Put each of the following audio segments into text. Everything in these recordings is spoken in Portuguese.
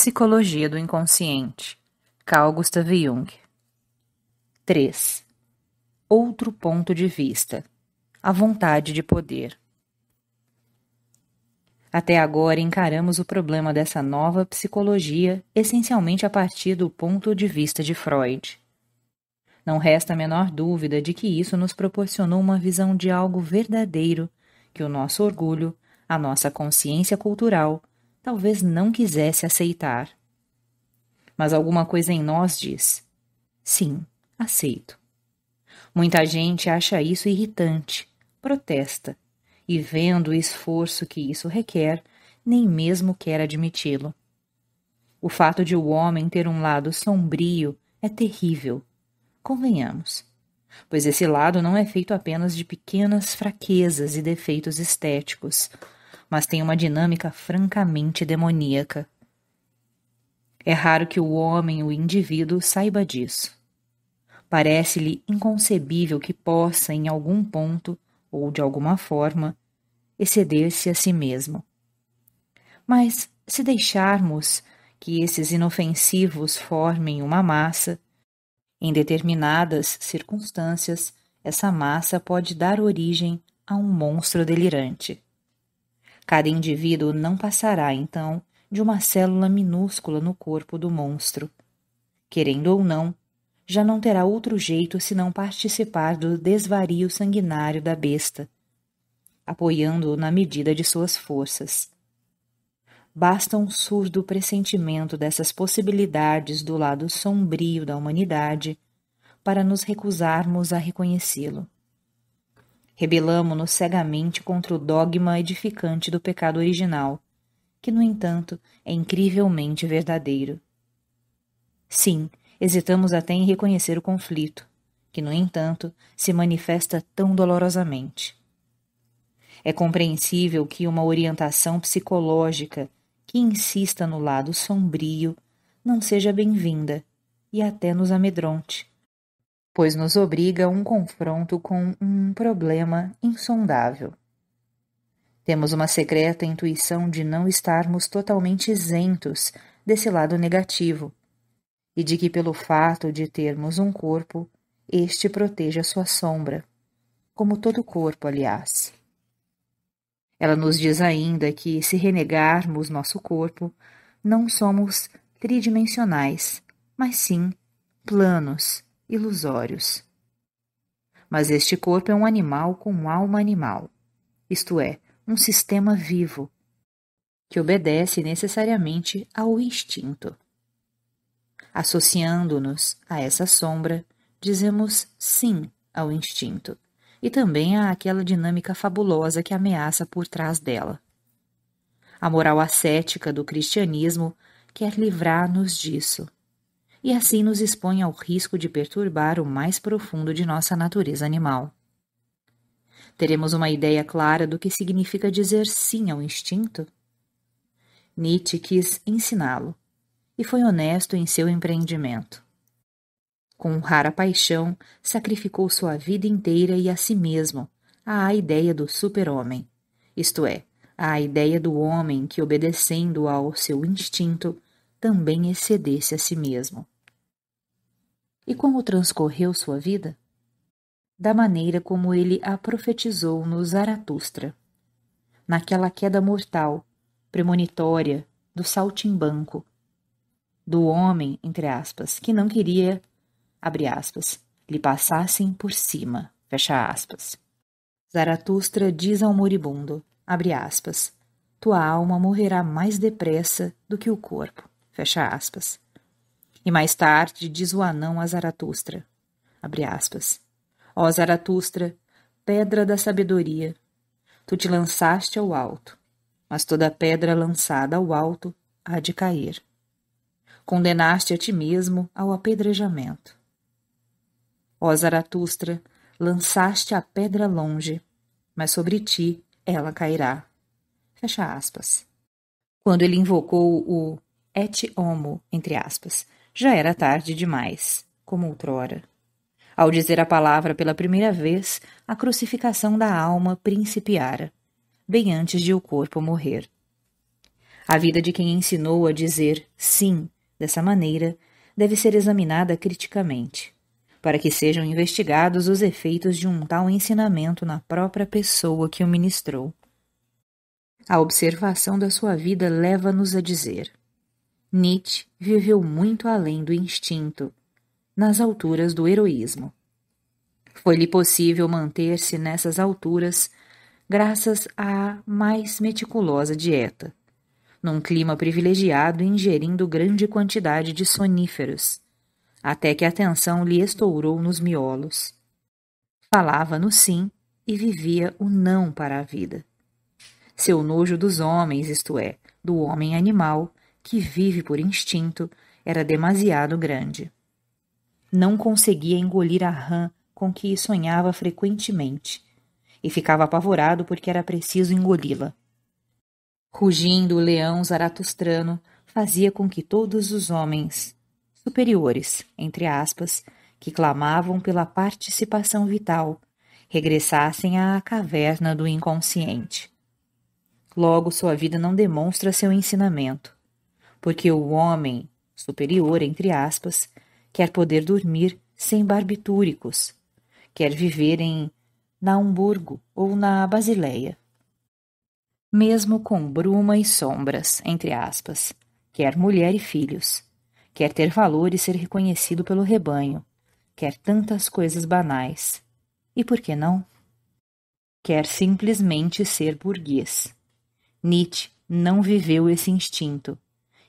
Psicologia do Inconsciente, Carl Gustav Jung. 3. Outro ponto de vista. A vontade de poder. Até agora encaramos o problema dessa nova psicologia essencialmente a partir do ponto de vista de Freud. Não resta a menor dúvida de que isso nos proporcionou uma visão de algo verdadeiro que o nosso orgulho, a nossa consciência cultural, talvez não quisesse aceitar. Mas alguma coisa em nós diz: sim, aceito. Muita gente acha isso irritante, protesta, e vendo o esforço que isso requer, nem mesmo quer admiti-lo. O fato de o homem ter um lado sombrio é terrível, convenhamos, pois esse lado não é feito apenas de pequenas fraquezas e defeitos estéticos, mas tem uma dinâmica francamente demoníaca. É raro que o homem, o indivíduo, saiba disso. Parece-lhe inconcebível que possa, em algum ponto, ou de alguma forma, exceder-se a si mesmo. Mas, se deixarmos que esses inofensivos formem uma massa, em determinadas circunstâncias, essa massa pode dar origem a um monstro delirante. Cada indivíduo não passará, então, de uma célula minúscula no corpo do monstro. Querendo ou não, já não terá outro jeito senão participar do desvario sanguinário da besta, apoiando-o na medida de suas forças. Basta um surdo pressentimento dessas possibilidades do lado sombrio da humanidade para nos recusarmos a reconhecê-lo. Rebelamo-nos cegamente contra o dogma edificante do pecado original, que, no entanto, é incrivelmente verdadeiro. Sim, hesitamos até em reconhecer o conflito, que, no entanto, se manifesta tão dolorosamente. É compreensível que uma orientação psicológica que insista no lado sombrio não seja bem-vinda e até nos amedronte, pois nos obriga a um confronto com um problema insondável. Temos uma secreta intuição de não estarmos totalmente isentos desse lado negativo, e de que, pelo fato de termos um corpo, este proteja sua sombra, como todo corpo, aliás. Ela nos diz ainda que, se renegarmos nosso corpo, não somos tridimensionais, mas sim planos ilusórios. Mas este corpo é um animal com alma animal, isto é, um sistema vivo, que obedece necessariamente ao instinto. Associando-nos a essa sombra, dizemos sim ao instinto e também a aquela dinâmica fabulosa que ameaça por trás dela. A moral ascética do cristianismo quer livrar-nos disso e assim nos expõe ao risco de perturbar o mais profundo de nossa natureza animal. Teremos uma ideia clara do que significa dizer sim ao instinto? Nietzsche quis ensiná-lo e foi honesto em seu empreendimento. Com rara paixão, sacrificou sua vida inteira e a si mesmo à ideia do super-homem, isto é, à ideia do homem que, obedecendo ao seu instinto, também excedesse a si mesmo. E como transcorreu sua vida? Da maneira como ele a profetizou no Zaratustra, naquela queda mortal, premonitória, do saltimbanco, do homem, entre aspas, que não queria, abre aspas, lhe passassem por cima, fecha aspas. Zaratustra diz ao moribundo, abre aspas, tua alma morrerá mais depressa do que o corpo. Fecha aspas. E mais tarde diz o anão a Zaratustra, abre aspas, Ó Zaratustra, pedra da sabedoria, tu te lançaste ao alto, mas toda pedra lançada ao alto há de cair. Condenaste a ti mesmo ao apedrejamento. Ó Zaratustra, lançaste a pedra longe, mas sobre ti ela cairá. Fecha aspas. Quando ele invocou o et homo, entre aspas. Já era tarde demais, como outrora. Ao dizer a palavra pela primeira vez, a crucificação da alma principiara, bem antes de o corpo morrer. A vida de quem ensinou a dizer sim dessa maneira deve ser examinada criticamente, para que sejam investigados os efeitos de um tal ensinamento na própria pessoa que o ministrou. A observação da sua vida leva-nos a dizer: Nietzsche viveu muito além do instinto, nas alturas do heroísmo. Foi-lhe possível manter-se nessas alturas graças à mais meticulosa dieta, num clima privilegiado ingerindo grande quantidade de soníferos, até que a tensão lhe estourou nos miolos. Falava no sim e vivia o não para a vida. Seu nojo dos homens, isto é, do homem animal, que vive por instinto, era demasiado grande. Não conseguia engolir a rã com que sonhava frequentemente, e ficava apavorado porque era preciso engoli-la. Rugindo o leão zaratustrano fazia com que todos os homens superiores, entre aspas, que clamavam pela participação vital, regressassem à caverna do inconsciente. Logo, sua vida não demonstra seu ensinamento, porque o homem superior, entre aspas, quer poder dormir sem barbitúricos, quer viver em Naumburgo ou na Basileia, mesmo com bruma e sombras, entre aspas, quer mulher e filhos, quer ter valor e ser reconhecido pelo rebanho, quer tantas coisas banais. E por que não? Quer simplesmente ser burguês. Nietzsche não viveu esse instinto,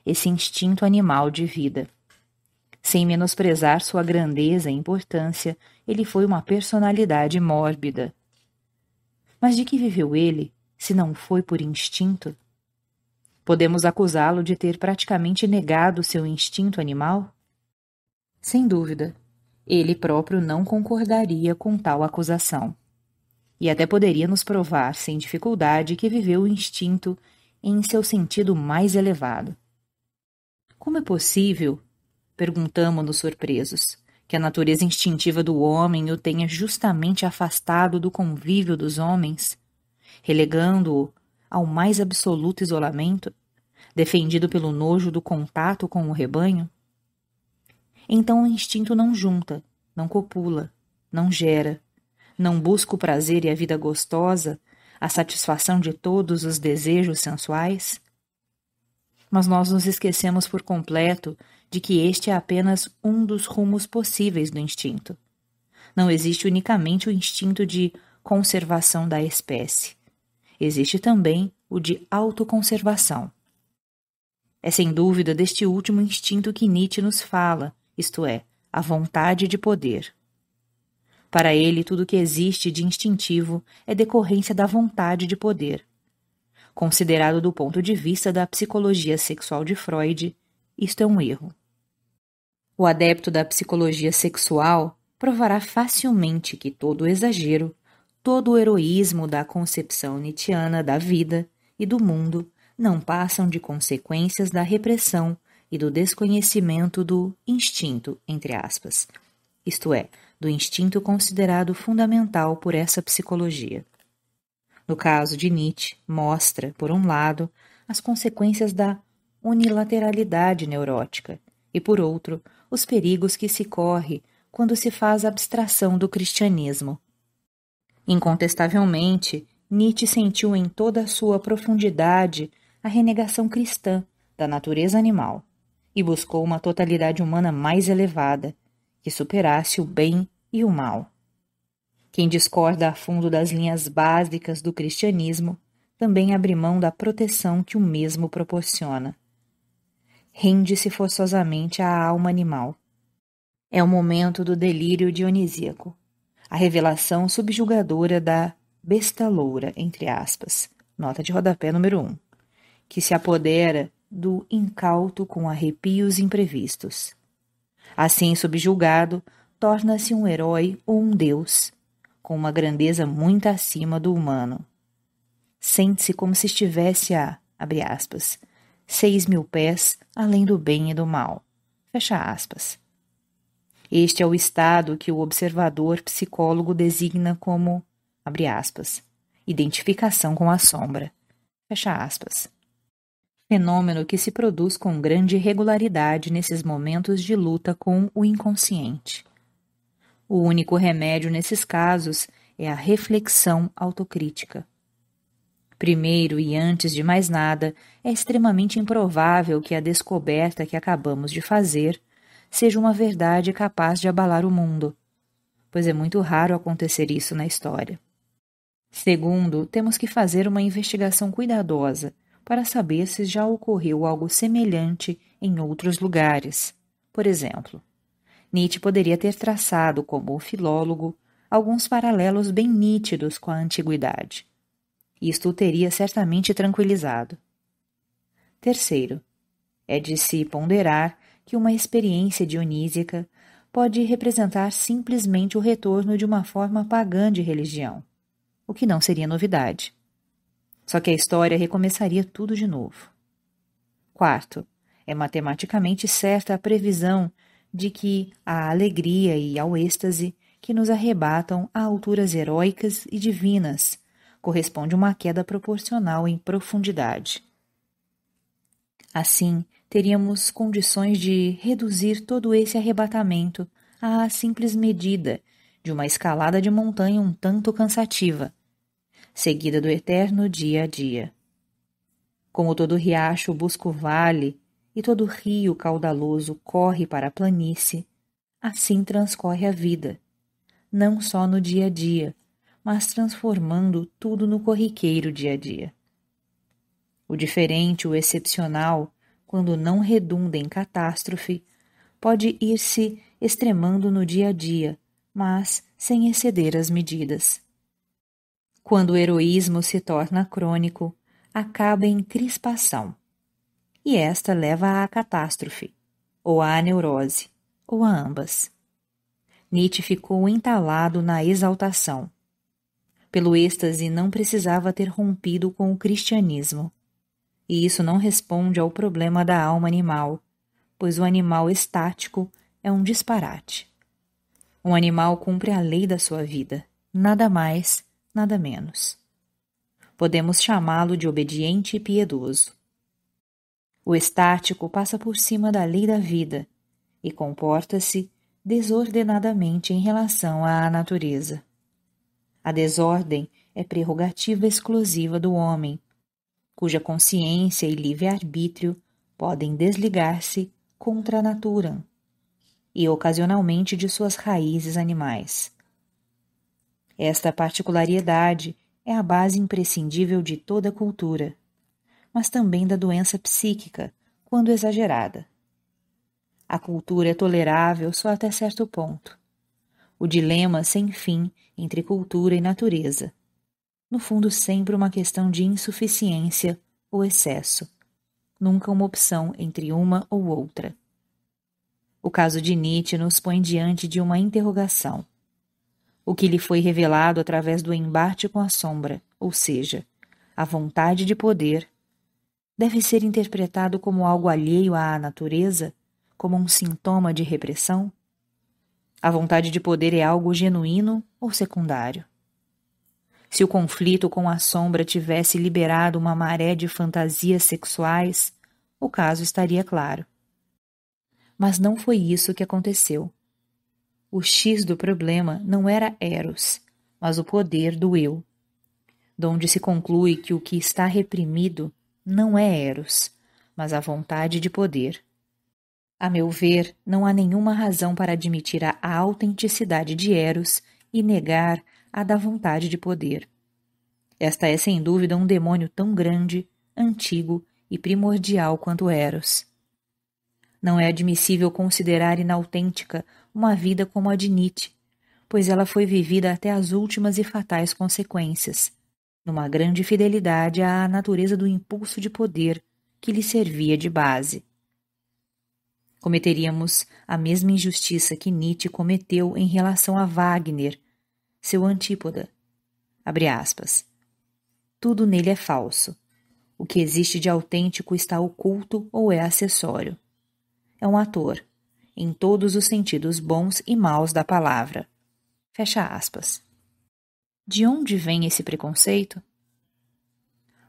esse instinto animal de vida. Sem menosprezar sua grandeza e importância, ele foi uma personalidade mórbida. Mas de que viveu ele se não foi por instinto? Podemos acusá-lo de ter praticamente negado seu instinto animal? Sem dúvida, ele próprio não concordaria com tal acusação. E até poderia nos provar, sem dificuldade, que viveu o instinto em seu sentido mais elevado. Como é possível, perguntamo-nos surpresos, que a natureza instintiva do homem o tenha justamente afastado do convívio dos homens, relegando-o ao mais absoluto isolamento, defendido pelo nojo do contato com o rebanho? Então o instinto não junta, não copula, não gera, não busca o prazer e a vida gostosa, a satisfação de todos os desejos sensuais? Mas nós nos esquecemos por completo de que este é apenas um dos rumos possíveis do instinto. Não existe unicamente o instinto de conservação da espécie existe também o de autoconservação. É sem dúvida deste último instinto que Nietzsche nos fala, isto é, a vontade de poder. Para ele, tudo que existe de instintivo é decorrência da vontade de poder. Considerado do ponto de vista da psicologia sexual de Freud, isto é um erro. O adepto da psicologia sexual provará facilmente que todo exagero todo o heroísmo da concepção nietzschiana da vida e do mundo não passam de consequências da repressão e do desconhecimento do instinto, entre aspas, isto é, do instinto considerado fundamental por essa psicologia. No caso de Nietzsche, mostra, por um lado, as consequências da unilateralidade neurótica e, por outro, os perigos que se corre quando se faz abstração do cristianismo Incontestavelmente, Nietzsche sentiu em toda a sua profundidade a renegação cristã da natureza animal e buscou uma totalidade humana mais elevada, que superasse o bem e o mal. Quem discorda a fundo das linhas básicas do cristianismo também abre mão da proteção que o mesmo proporciona. Rende-se forçosamente à alma animal. É o momento do delírio dionisíaco a revelação subjugadora da besta loura, entre aspas, nota de rodapé número 1, um, que se apodera do incauto com arrepios imprevistos. Assim subjugado, torna-se um herói ou um deus, com uma grandeza muito acima do humano. Sente-se como se estivesse a, abre aspas, seis mil pés além do bem e do mal. Fecha aspas. Este é o estado que o observador psicólogo designa como, abre aspas, identificação com a sombra, fecha aspas. fenômeno que se produz com grande regularidade nesses momentos de luta com o inconsciente. O único remédio nesses casos é a reflexão autocrítica. Primeiro e antes de mais nada, é extremamente improvável que a descoberta que acabamos de fazer seja uma verdade capaz de abalar o mundo, pois é muito raro acontecer isso na história. Segundo, temos que fazer uma investigação cuidadosa para saber se já ocorreu algo semelhante em outros lugares. Por exemplo, Nietzsche poderia ter traçado, como filólogo, alguns paralelos bem nítidos com a antiguidade. Isto o teria certamente tranquilizado. Terceiro, é de se ponderar que uma experiência dionísica pode representar simplesmente o retorno de uma forma pagã de religião, o que não seria novidade. Só que a história recomeçaria tudo de novo. Quarto, é matematicamente certa a previsão de que a alegria e ao êxtase que nos arrebatam a alturas heróicas e divinas corresponde uma queda proporcional em profundidade. Assim, teríamos condições de reduzir todo esse arrebatamento à simples medida de uma escalada de montanha um tanto cansativa, seguida do eterno dia a dia. Como todo riacho busca o vale e todo rio caudaloso corre para a planície, assim transcorre a vida, não só no dia a dia, mas transformando tudo no corriqueiro dia a dia. O diferente, o excepcional, quando não redunda em catástrofe, pode ir se extremando no dia a dia, mas sem exceder as medidas. Quando o heroísmo se torna crônico, acaba em crispação. E esta leva à catástrofe, ou à neurose, ou a ambas. Nietzsche ficou entalado na exaltação. Pelo êxtase não precisava ter rompido com o cristianismo. E isso não responde ao problema da alma animal, pois o animal estático é um disparate. Um animal cumpre a lei da sua vida, nada mais nada menos. Podemos chamá-lo de obediente e piedoso. O estático passa por cima da lei da vida e comporta-se desordenadamente em relação à natureza. A desordem é prerrogativa exclusiva do homem, cuja consciência e livre-arbítrio podem desligar-se contra a natura e ocasionalmente de suas raízes animais. Esta particularidade é a base imprescindível de toda cultura, mas também da doença psíquica, quando exagerada. A cultura é tolerável só até certo ponto. O dilema sem fim entre cultura e natureza. No fundo, sempre uma questão de insuficiência ou excesso, nunca uma opção entre uma ou outra. O caso de Nietzsche nos põe diante de uma interrogação o que lhe foi revelado através do embate com a sombra, ou seja, a vontade de poder, deve ser interpretado como algo alheio à natureza, como um sintoma de repressão? A vontade de poder é algo genuíno ou secundário? Se o conflito com a sombra tivesse liberado uma maré de fantasias sexuais, o caso estaria claro. Mas não foi isso que aconteceu. O X do problema não era Eros, mas o poder do eu, donde se conclui que o que está reprimido não é Eros, mas a vontade de poder. A meu ver, não há nenhuma razão para admitir a autenticidade de Eros e negar a da vontade de poder. Esta é sem dúvida um demônio tão grande, antigo e primordial quanto Eros. Não é admissível considerar inautêntica uma vida como a de Nietzsche, pois ela foi vivida até as últimas e fatais consequências, numa grande fidelidade à natureza do impulso de poder que lhe servia de base. Cometeríamos a mesma injustiça que Nietzsche cometeu em relação a Wagner, seu antípoda. Abre aspas. Tudo nele é falso. O que existe de autêntico está oculto ou é acessório é um ator, em todos os sentidos bons e maus da palavra. Fecha aspas. De onde vem esse preconceito?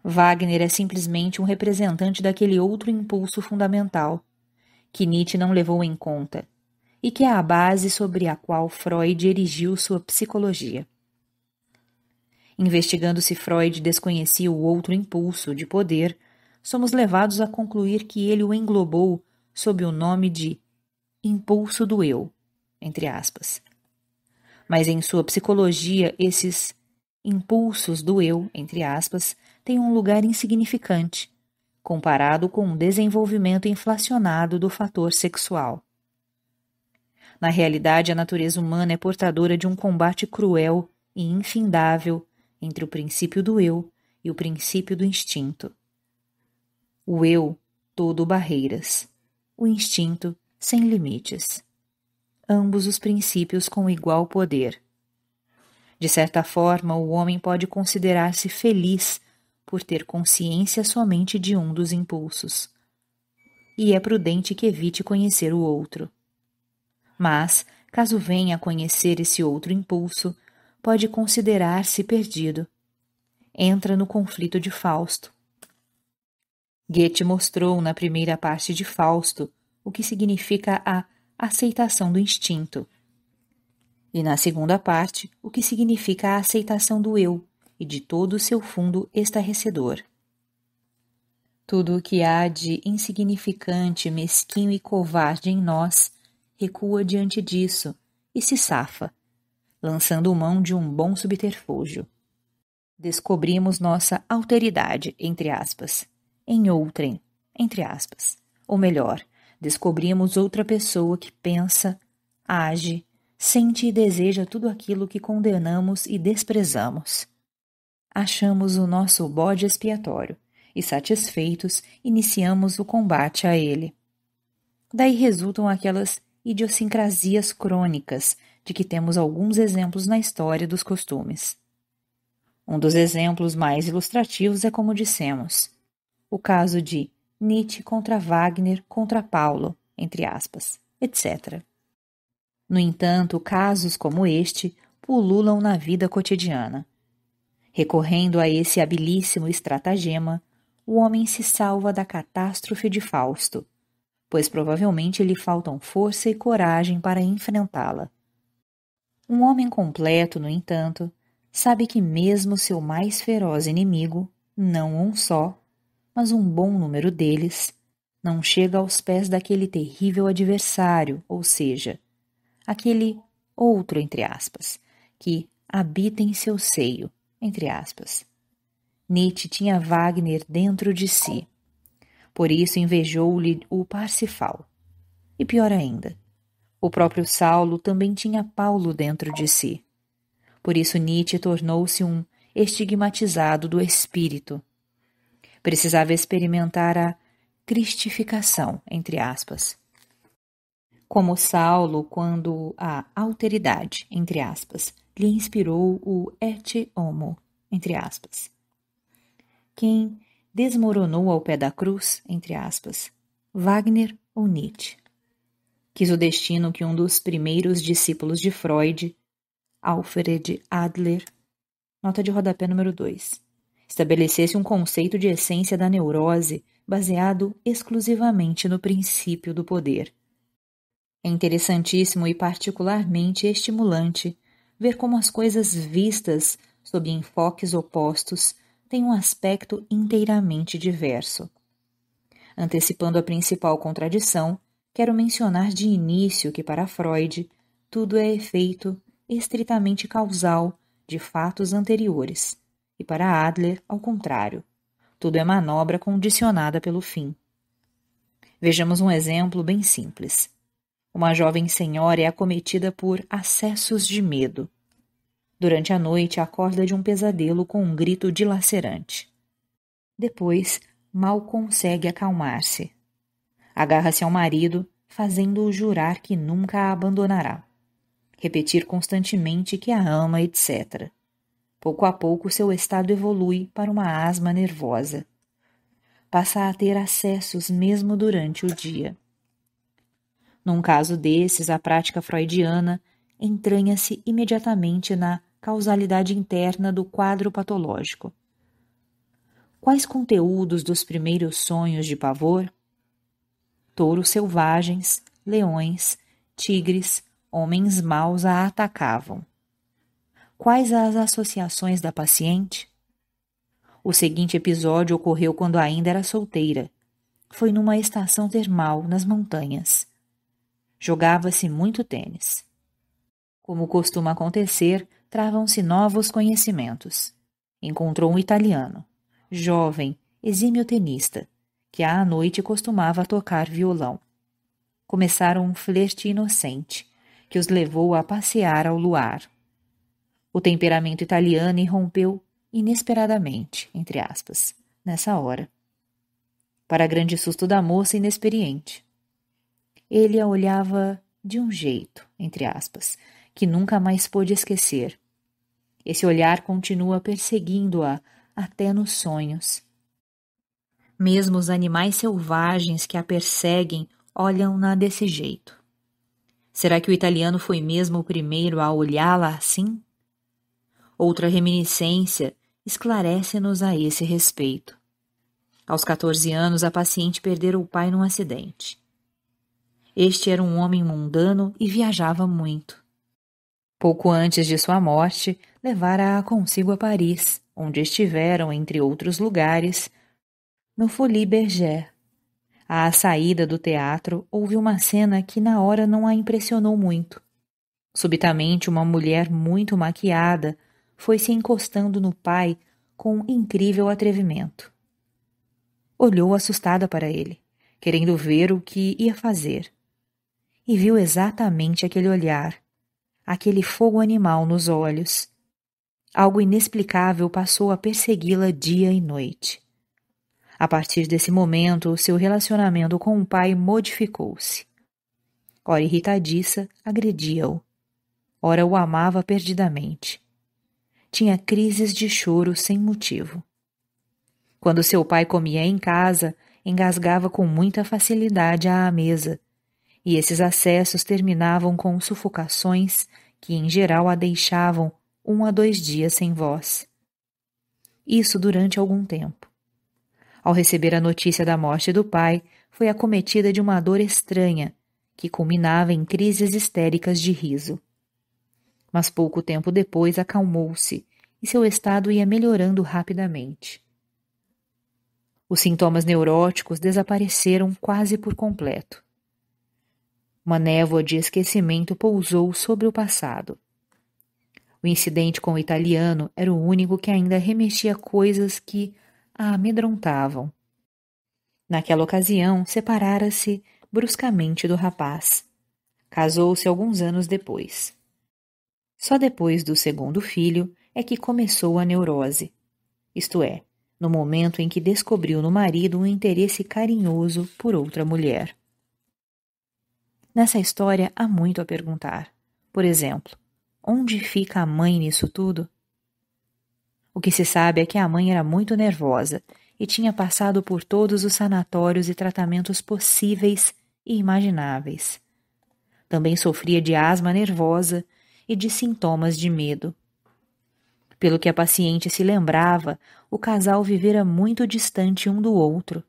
Wagner é simplesmente um representante daquele outro impulso fundamental, que Nietzsche não levou em conta, e que é a base sobre a qual Freud erigiu sua psicologia. Investigando se Freud desconhecia o outro impulso de poder, somos levados a concluir que ele o englobou sob o nome de impulso do eu, entre aspas. Mas em sua psicologia, esses impulsos do eu, entre aspas, têm um lugar insignificante, comparado com o desenvolvimento inflacionado do fator sexual. Na realidade, a natureza humana é portadora de um combate cruel e infindável entre o princípio do eu e o princípio do instinto. O eu, todo barreiras. O instinto, sem limites. Ambos os princípios com igual poder. De certa forma, o homem pode considerar-se feliz por ter consciência somente de um dos impulsos. E é prudente que evite conhecer o outro. Mas, caso venha a conhecer esse outro impulso, pode considerar-se perdido. Entra no conflito de Fausto. Goethe mostrou na primeira parte de Fausto o que significa a aceitação do instinto, e na segunda parte o que significa a aceitação do eu e de todo o seu fundo estarrecedor. Tudo o que há de insignificante, mesquinho e covarde em nós recua diante disso e se safa, lançando mão de um bom subterfúgio. Descobrimos nossa alteridade, entre aspas, em outrem, entre aspas. Ou melhor, descobrimos outra pessoa que pensa, age, sente e deseja tudo aquilo que condenamos e desprezamos. Achamos o nosso bode expiatório e, satisfeitos, iniciamos o combate a ele. Daí resultam aquelas idiosincrasias crônicas de que temos alguns exemplos na história dos costumes. Um dos exemplos mais ilustrativos é como dissemos, o caso de Nietzsche contra Wagner contra Paulo, entre aspas, etc. No entanto, casos como este pululam na vida cotidiana. Recorrendo a esse habilíssimo estratagema, o homem se salva da catástrofe de Fausto, pois provavelmente lhe faltam força e coragem para enfrentá-la. Um homem completo, no entanto, sabe que mesmo seu mais feroz inimigo, não um só, mas um bom número deles, não chega aos pés daquele terrível adversário, ou seja, aquele outro, entre aspas, que habita em seu seio, entre aspas. Nietzsche tinha Wagner dentro de si. Por isso invejou-lhe o Parsifal. E pior ainda, o próprio Saulo também tinha Paulo dentro de si. Por isso Nietzsche tornou-se um estigmatizado do espírito. Precisava experimentar a cristificação, entre aspas. Como Saulo, quando a alteridade, entre aspas, lhe inspirou o et homo, entre aspas. Quem desmoronou ao pé da cruz, entre aspas, Wagner ou Nietzsche. Quis o destino que um dos primeiros discípulos de Freud, Alfred Adler, nota de rodapé número 2, estabelecesse um conceito de essência da neurose baseado exclusivamente no princípio do poder. É interessantíssimo e particularmente estimulante ver como as coisas vistas sob enfoques opostos têm um aspecto inteiramente diverso. Antecipando a principal contradição, quero mencionar de início que, para Freud, tudo é efeito estritamente causal de fatos anteriores, e para Adler, ao contrário, tudo é manobra condicionada pelo fim. Vejamos um exemplo bem simples. Uma jovem senhora é acometida por acessos de medo. Durante a noite, acorda de um pesadelo com um grito dilacerante. Depois, mal consegue acalmar-se. Agarra-se ao marido, fazendo-o jurar que nunca a abandonará. Repetir constantemente que a ama, etc. Pouco a pouco, seu estado evolui para uma asma nervosa. Passa a ter acessos mesmo durante o dia. Num caso desses, a prática freudiana entranha-se imediatamente na causalidade interna do quadro patológico. Quais conteúdos dos primeiros sonhos de pavor? Touros selvagens, leões, tigres, homens maus a atacavam. Quais as associações da paciente? O seguinte episódio ocorreu quando ainda era solteira. Foi numa estação termal nas montanhas. Jogava-se muito tênis. Como costuma acontecer, travam-se novos conhecimentos. Encontrou um italiano, jovem, exímio tenista, que à noite costumava tocar violão. Começaram um flerte inocente, que os levou a passear ao luar. O temperamento italiano irrompeu inesperadamente, entre aspas, nessa hora. Para grande susto da moça inexperiente. Ele a olhava de um jeito, entre aspas, que nunca mais pôde esquecer. Esse olhar continua perseguindo-a até nos sonhos. Mesmo os animais selvagens que a perseguem olham-na desse jeito. Será que o italiano foi mesmo o primeiro a olhá-la assim? Outra reminiscência esclarece-nos a esse respeito. Aos 14 anos, a paciente perdera o pai num acidente. Este era um homem mundano e viajava muito. Pouco antes de sua morte, levara-a consigo a Paris, onde estiveram, entre outros lugares, no Folie Bergère. À saída do teatro, houve uma cena que na hora não a impressionou muito. Subitamente, uma mulher muito maquiada foi se encostando no pai com incrível atrevimento. Olhou assustada para ele, querendo ver o que ia fazer. E viu exatamente aquele olhar, aquele fogo animal nos olhos. Algo inexplicável passou a persegui-la dia e noite. A partir desse momento, seu relacionamento com o pai modificou-se. Ora irritadiça, agredia-o. Ora o amava perdidamente tinha crises de choro sem motivo. Quando seu pai comia em casa, engasgava com muita facilidade à mesa, e esses acessos terminavam com sufocações que, em geral, a deixavam um a dois dias sem voz. Isso durante algum tempo. Ao receber a notícia da morte do pai, foi acometida de uma dor estranha, que culminava em crises histéricas de riso mas pouco tempo depois acalmou-se e seu estado ia melhorando rapidamente. Os sintomas neuróticos desapareceram quase por completo. Uma névoa de esquecimento pousou sobre o passado. O incidente com o italiano era o único que ainda remexia coisas que a amedrontavam. Naquela ocasião, separara-se bruscamente do rapaz. Casou-se alguns anos depois. Só depois do segundo filho é que começou a neurose. Isto é, no momento em que descobriu no marido um interesse carinhoso por outra mulher. Nessa história há muito a perguntar. Por exemplo, onde fica a mãe nisso tudo? O que se sabe é que a mãe era muito nervosa e tinha passado por todos os sanatórios e tratamentos possíveis e imagináveis. Também sofria de asma nervosa e de sintomas de medo. Pelo que a paciente se lembrava, o casal vivera muito distante um do outro.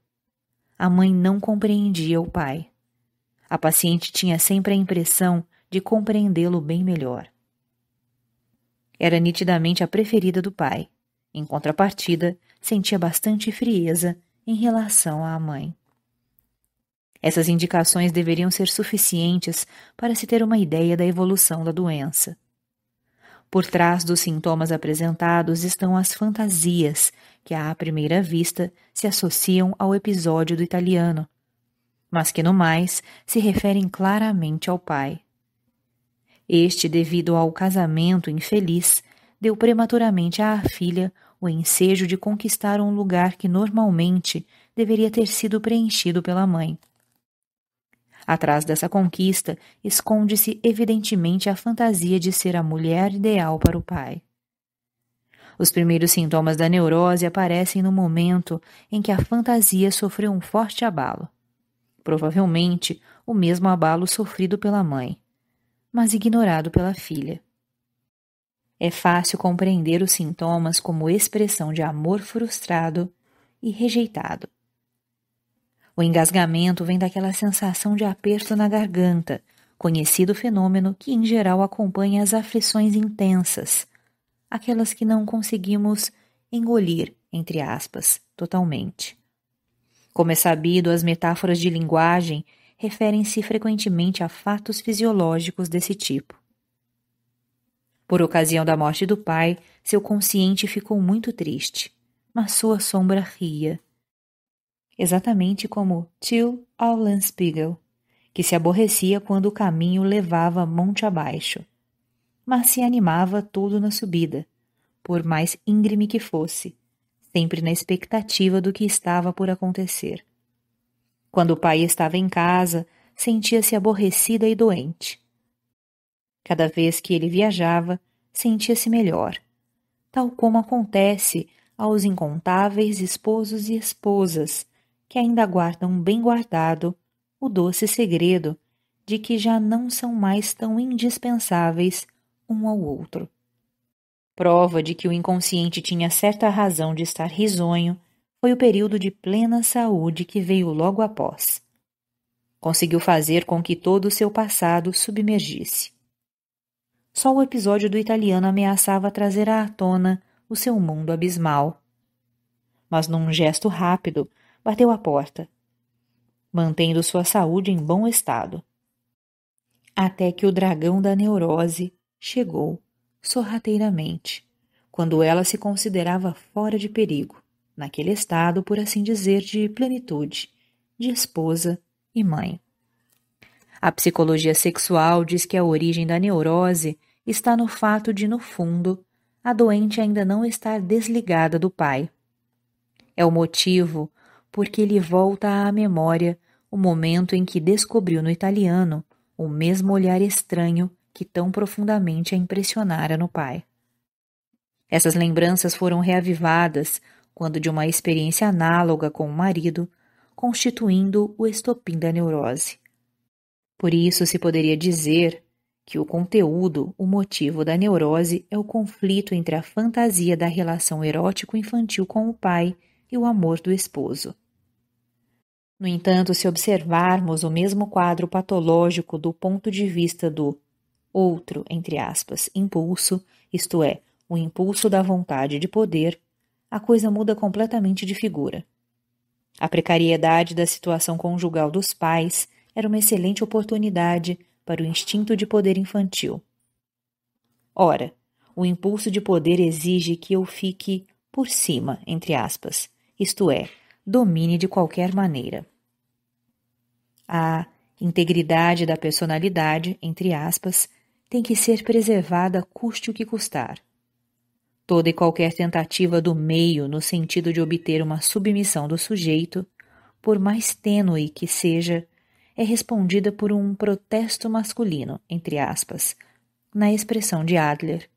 A mãe não compreendia o pai. A paciente tinha sempre a impressão de compreendê-lo bem melhor. Era nitidamente a preferida do pai. Em contrapartida, sentia bastante frieza em relação à mãe. Essas indicações deveriam ser suficientes para se ter uma ideia da evolução da doença. Por trás dos sintomas apresentados estão as fantasias que, à primeira vista, se associam ao episódio do italiano, mas que, no mais, se referem claramente ao pai. Este, devido ao casamento infeliz, deu prematuramente à filha o ensejo de conquistar um lugar que normalmente deveria ter sido preenchido pela mãe. Atrás dessa conquista esconde-se evidentemente a fantasia de ser a mulher ideal para o pai. Os primeiros sintomas da neurose aparecem no momento em que a fantasia sofreu um forte abalo. Provavelmente o mesmo abalo sofrido pela mãe, mas ignorado pela filha. É fácil compreender os sintomas como expressão de amor frustrado e rejeitado. O engasgamento vem daquela sensação de aperto na garganta, conhecido fenômeno que em geral acompanha as aflições intensas, aquelas que não conseguimos engolir, entre aspas, totalmente. Como é sabido, as metáforas de linguagem referem-se frequentemente a fatos fisiológicos desse tipo. Por ocasião da morte do pai, seu consciente ficou muito triste, mas sua sombra ria. Exatamente como Till Aulenspiegel, que se aborrecia quando o caminho levava monte abaixo, mas se animava todo na subida, por mais íngreme que fosse, sempre na expectativa do que estava por acontecer. Quando o pai estava em casa, sentia-se aborrecida e doente. Cada vez que ele viajava, sentia-se melhor, tal como acontece aos incontáveis esposos e esposas que ainda guardam bem guardado o doce segredo de que já não são mais tão indispensáveis um ao outro. Prova de que o inconsciente tinha certa razão de estar risonho foi o período de plena saúde que veio logo após. Conseguiu fazer com que todo o seu passado submergisse. Só o episódio do italiano ameaçava trazer à tona o seu mundo abismal. Mas num gesto rápido, bateu à porta, mantendo sua saúde em bom estado. Até que o dragão da neurose chegou sorrateiramente, quando ela se considerava fora de perigo naquele estado, por assim dizer, de plenitude, de esposa e mãe. A psicologia sexual diz que a origem da neurose está no fato de, no fundo, a doente ainda não estar desligada do pai. É o motivo porque lhe volta à memória o momento em que descobriu no italiano o mesmo olhar estranho que tão profundamente a impressionara no pai. Essas lembranças foram reavivadas quando de uma experiência análoga com o marido, constituindo o estopim da neurose. Por isso se poderia dizer que o conteúdo, o motivo da neurose é o conflito entre a fantasia da relação erótico-infantil com o pai e o amor do esposo. No entanto, se observarmos o mesmo quadro patológico do ponto de vista do outro, entre aspas, impulso, isto é, o impulso da vontade de poder, a coisa muda completamente de figura. A precariedade da situação conjugal dos pais era uma excelente oportunidade para o instinto de poder infantil. Ora, o impulso de poder exige que eu fique por cima, entre aspas, isto é, domine de qualquer maneira. A integridade da personalidade, entre aspas, tem que ser preservada custe o que custar. Toda e qualquer tentativa do meio no sentido de obter uma submissão do sujeito, por mais tênue que seja, é respondida por um protesto masculino, entre aspas, na expressão de Adler.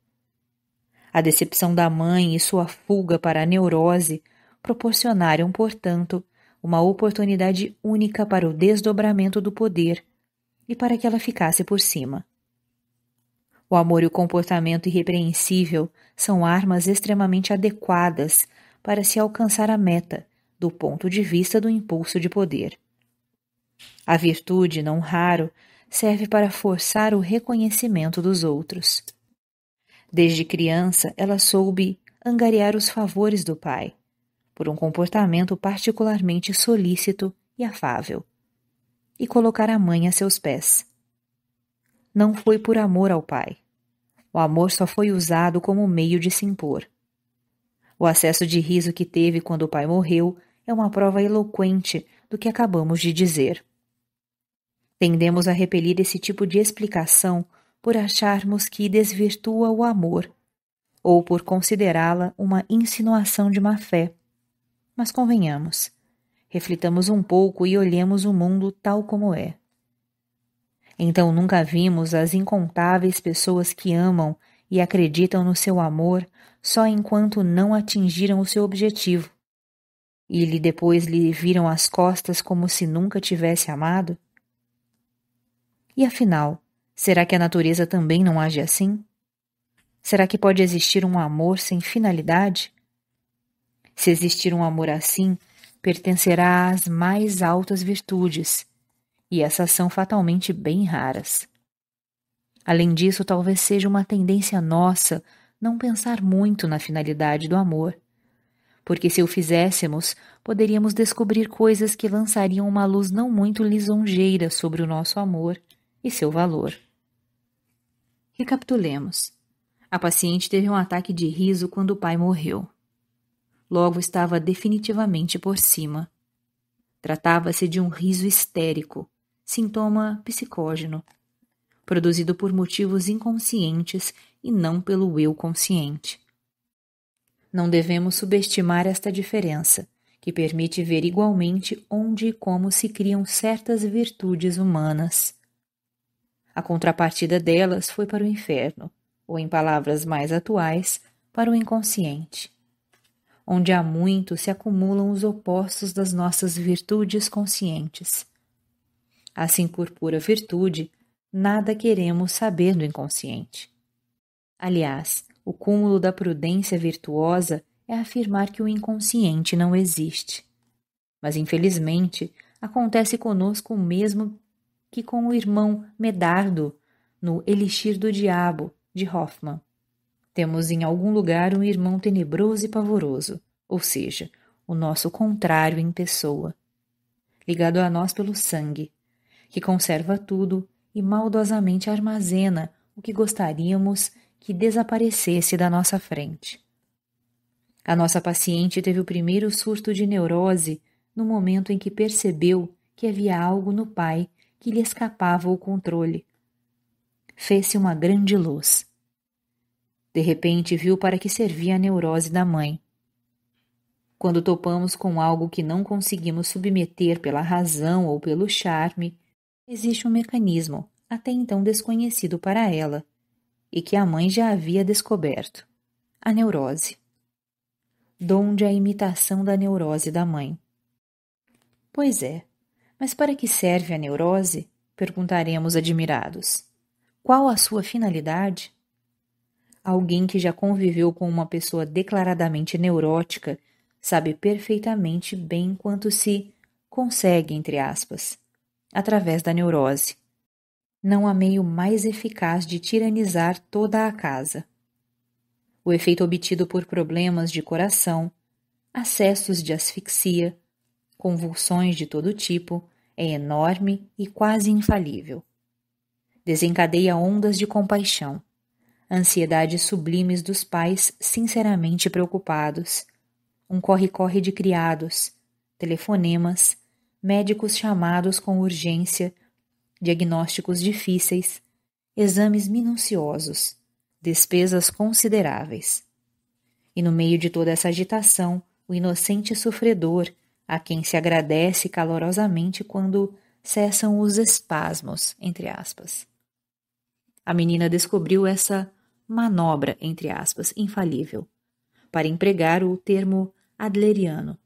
A decepção da mãe e sua fuga para a neurose proporcionaram, portanto, uma oportunidade única para o desdobramento do poder e para que ela ficasse por cima. O amor e o comportamento irrepreensível são armas extremamente adequadas para se alcançar a meta, do ponto de vista do impulso de poder. A virtude, não raro, serve para forçar o reconhecimento dos outros. Desde criança, ela soube angariar os favores do pai, por um comportamento particularmente solícito e afável, e colocar a mãe a seus pés. Não foi por amor ao pai. O amor só foi usado como meio de se impor. O acesso de riso que teve quando o pai morreu é uma prova eloquente do que acabamos de dizer. Tendemos a repelir esse tipo de explicação por acharmos que desvirtua o amor, ou por considerá-la uma insinuação de má fé. Mas convenhamos, reflitamos um pouco e olhemos o mundo tal como é. Então nunca vimos as incontáveis pessoas que amam e acreditam no seu amor só enquanto não atingiram o seu objetivo, e lhe depois lhe viram as costas como se nunca tivesse amado? E afinal, será que a natureza também não age assim? Será que pode existir um amor sem finalidade? Se existir um amor assim, pertencerá às mais altas virtudes, e essas são fatalmente bem raras. Além disso, talvez seja uma tendência nossa não pensar muito na finalidade do amor, porque se o fizéssemos, poderíamos descobrir coisas que lançariam uma luz não muito lisonjeira sobre o nosso amor e seu valor. Recapitulemos. A paciente teve um ataque de riso quando o pai morreu. Logo estava definitivamente por cima. Tratava-se de um riso histérico, sintoma psicógeno, produzido por motivos inconscientes e não pelo eu consciente. Não devemos subestimar esta diferença, que permite ver igualmente onde e como se criam certas virtudes humanas. A contrapartida delas foi para o inferno, ou em palavras mais atuais, para o inconsciente, onde há muito se acumulam os opostos das nossas virtudes conscientes. Assim, por pura virtude, nada queremos saber do inconsciente. Aliás, o cúmulo da prudência virtuosa é afirmar que o inconsciente não existe. Mas, infelizmente, acontece conosco o mesmo que com o irmão Medardo no Elixir do Diabo, de Hoffman. Temos em algum lugar um irmão tenebroso e pavoroso, ou seja, o nosso contrário em pessoa, ligado a nós pelo sangue, que conserva tudo e maldosamente armazena o que gostaríamos que desaparecesse da nossa frente. A nossa paciente teve o primeiro surto de neurose no momento em que percebeu que havia algo no pai que lhe escapava o controle. Fez-se uma grande luz. De repente viu para que servia a neurose da mãe. Quando topamos com algo que não conseguimos submeter pela razão ou pelo charme, existe um mecanismo, até então desconhecido para ela, e que a mãe já havia descoberto: a neurose. Donde a imitação da neurose da mãe? Pois é, mas para que serve a neurose? perguntaremos admirados. Qual a sua finalidade? Alguém que já conviveu com uma pessoa declaradamente neurótica sabe perfeitamente bem quanto se consegue, entre aspas, através da neurose não há meio mais eficaz de tiranizar toda a casa. O efeito obtido por problemas de coração, acessos de asfixia, convulsões de todo tipo é enorme e quase infalível. Desencadeia ondas de compaixão, ansiedades sublimes dos pais sinceramente preocupados, um corre-corre de criados, telefonemas, médicos chamados com urgência diagnósticos difíceis, exames minuciosos, despesas consideráveis. E no meio de toda essa agitação, o inocente sofredor, a quem se agradece calorosamente quando cessam os espasmos, entre aspas. A menina descobriu essa manobra, entre aspas, infalível, para empregar o termo adleriano,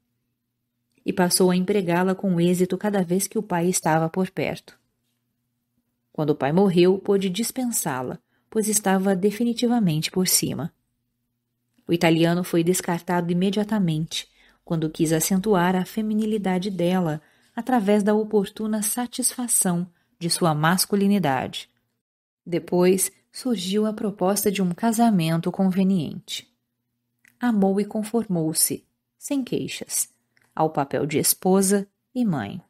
e passou a empregá-la com êxito cada vez que o pai estava por perto. Quando o pai morreu, pôde dispensá-la, pois estava definitivamente por cima. O italiano foi descartado imediatamente, quando quis acentuar a feminilidade dela através da oportuna satisfação de sua masculinidade. Depois surgiu a proposta de um casamento conveniente. Amou e conformou-se, sem queixas, ao papel de esposa e mãe.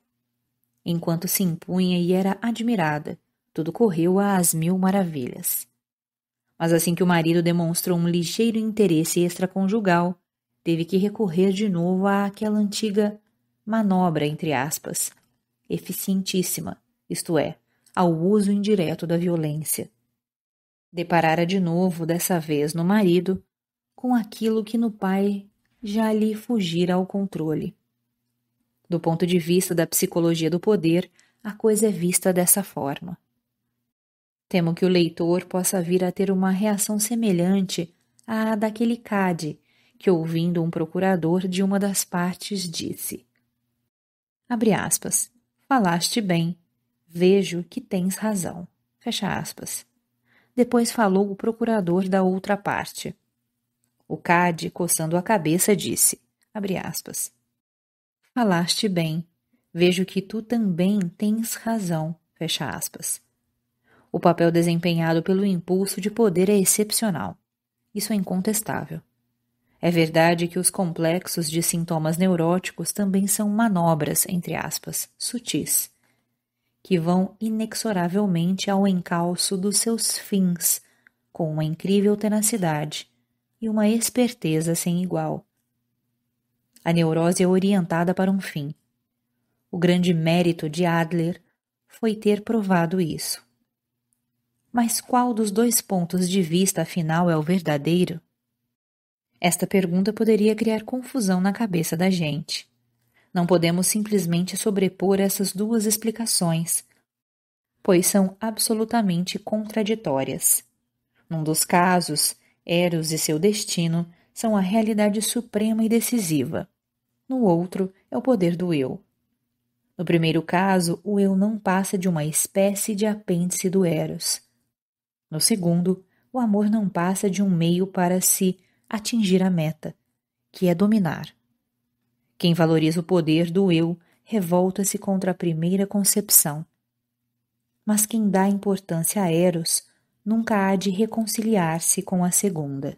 Enquanto se impunha e era admirada, tudo correu às mil maravilhas. Mas assim que o marido demonstrou um ligeiro interesse extraconjugal, teve que recorrer de novo àquela antiga manobra, entre aspas, eficientíssima, isto é, ao uso indireto da violência. Deparara de novo, dessa vez no marido, com aquilo que no pai já lhe fugira ao controle. Do ponto de vista da psicologia do poder, a coisa é vista dessa forma. Temo que o leitor possa vir a ter uma reação semelhante à daquele Cade, que, ouvindo um procurador de uma das partes, disse: Abre aspas. Falaste bem. Vejo que tens razão. Fecha aspas. Depois falou o procurador da outra parte. O Cade, coçando a cabeça, disse: aspas. Falaste bem. Vejo que tu também tens razão. Fecha aspas. O papel desempenhado pelo impulso de poder é excepcional. Isso é incontestável. É verdade que os complexos de sintomas neuróticos também são manobras, entre aspas, sutis, que vão inexoravelmente ao encalço dos seus fins, com uma incrível tenacidade e uma esperteza sem igual. A neurose é orientada para um fim. O grande mérito de Adler foi ter provado isso. Mas qual dos dois pontos de vista, afinal, é o verdadeiro? Esta pergunta poderia criar confusão na cabeça da gente. Não podemos simplesmente sobrepor essas duas explicações, pois são absolutamente contraditórias. Num dos casos, Eros e seu destino são a realidade suprema e decisiva. No outro, é o poder do eu. No primeiro caso, o eu não passa de uma espécie de apêndice do Eros. No segundo, o amor não passa de um meio para se atingir a meta, que é dominar. Quem valoriza o poder do eu revolta-se contra a primeira concepção. Mas quem dá importância a Eros nunca há de reconciliar-se com a segunda.